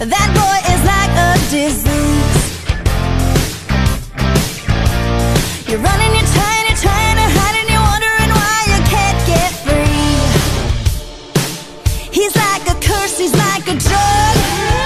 That boy is like a disease. You're running, you're trying, you're trying to hide, and you're wondering why you can't get free. He's like a curse, he's like a drug.